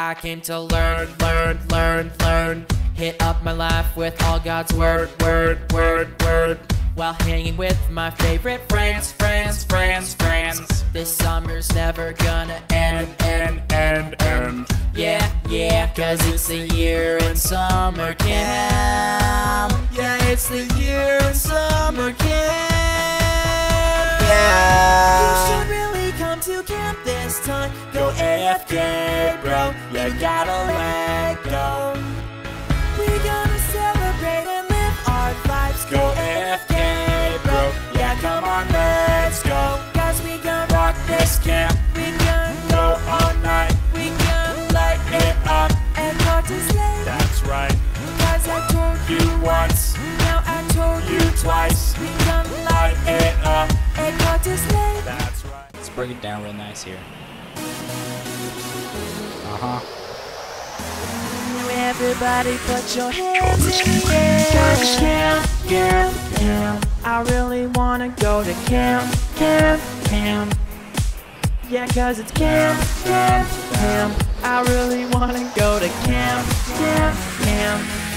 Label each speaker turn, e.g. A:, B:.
A: I came to learn, learn, learn, learn. Hit up my life with all God's word, word, word, word. While hanging with my favorite friends, friends, friends, friends. This summer's never gonna end, end, end, end. Yeah, yeah, cause it's the year in summer camp. Yeah, it's the year time. Go AFK, bro. You gotta let go. We gonna celebrate and live our lives. Go AFK, bro. Yeah, come on, let's go. Cause we gonna rock this camp. We gonna go all night. We gonna light it up and participate.
B: That's right.
A: Cause I told you once, now I told you twice.
C: Break it down real nice here. Uh huh.
A: Everybody put your hands in the air. Camp, camp, camp. I really wanna go to camp, camp, camp. Yeah, cause it's camp, camp, camp. I really wanna go to camp, camp, camp.